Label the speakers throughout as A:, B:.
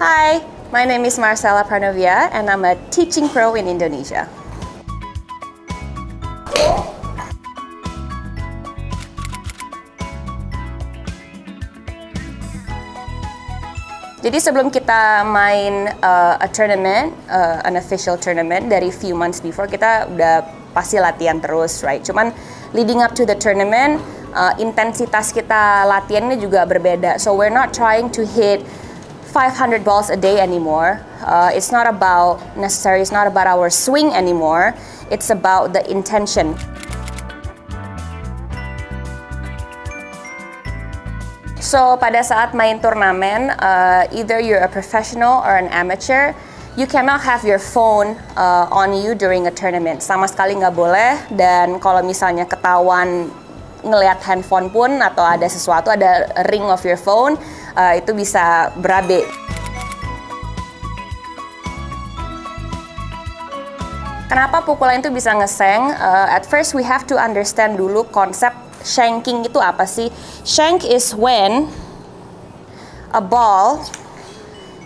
A: Hi, my name is Marcella Pranovia and I'm a teaching pro in Indonesia. Jadi sebelum kita main uh, a tournament, uh, an official tournament dari few months before kita udah pasti latihan terus, right? Cuman leading up to the tournament, uh, intensitas kita latihannya juga berbeda. So we're not trying to hit 500 balls a day anymore. Uh, it's not about necessary. It's not about our swing anymore. It's about the intention. So pada saat main turnamen, uh, either you're a professional or an amateur, you cannot have your phone uh, on you during a tournament. Sama sekali nggak boleh. Dan kalau misalnya ketahuan ngelihat handphone pun atau ada sesuatu, ada ring of your phone, uh, itu bisa berabe. Kenapa pukulan itu bisa ngeseng? Uh, at first we have to understand dulu konsep shanking itu apa sih? Shank is when a ball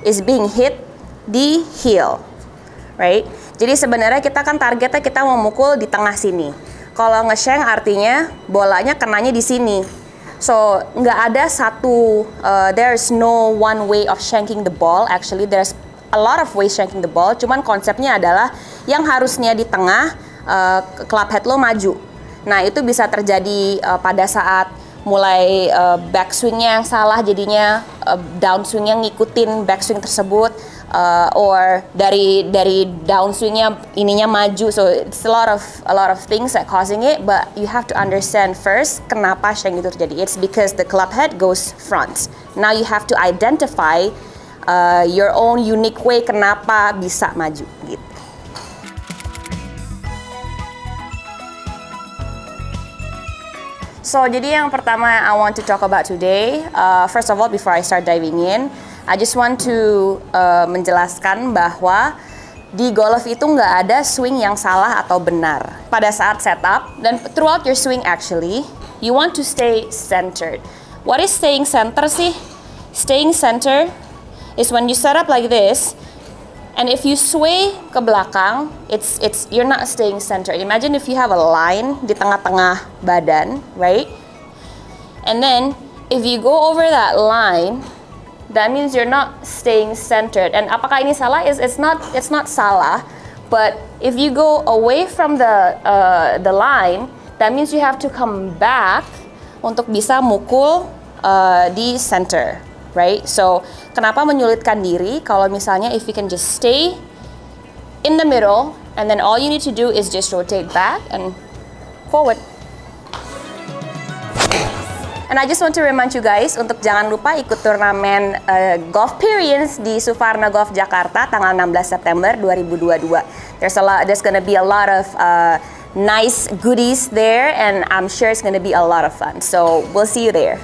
A: is being hit di heel, right? Jadi sebenarnya kita kan targetnya kita mau mukul di tengah sini. Kalau nge-shank artinya bolanya kenanya di sini. So nggak ada satu, uh, there's no one way of shanking the ball. Actually there's a lot of ways shanking the ball. Cuman konsepnya adalah yang harusnya di tengah, uh, club head lo maju Nah, itu bisa terjadi uh, pada saat mulai uh, backswingnya yang salah jadinya uh, downswingnya ngikutin backswing tersebut uh, or dari dari downswingnya ininya maju. So it's a lot of a lot of things that causing it but you have to understand first kenapa shank itu terjadi. It's because the club head goes front. Now you have to identify uh, your own unique way kenapa bisa maju gitu. So, jadi yang pertama I want to talk about today, uh, first of all, before I start diving in, I just want to uh, menjelaskan bahwa di golf itu nggak ada swing yang salah atau benar pada saat setup dan throughout your swing actually, you want to stay centered. What is staying center sih? Staying center is when you set up like this, And if you sway ke belakang, it's it's you're not staying center. Imagine if you have a line di tengah-tengah badan, right? And then if you go over that line, that means you're not staying centered. And apakah ini salah? Is it's not it's not salah, but if you go away from the uh, the line, that means you have to come back untuk bisa mukul uh, di center right? So, kenapa menyulitkan diri kalau misalnya if you can just stay in the middle and then all you need to do is just rotate back and forward. And I just want to remind you guys untuk jangan lupa ikut turnamen uh, Golf Periods di Suvarna Golf Jakarta tanggal 16 September 2022. There's a lot there's gonna be a lot of uh, nice goodies there and I'm sure it's gonna be a lot of fun. So, we'll see you there.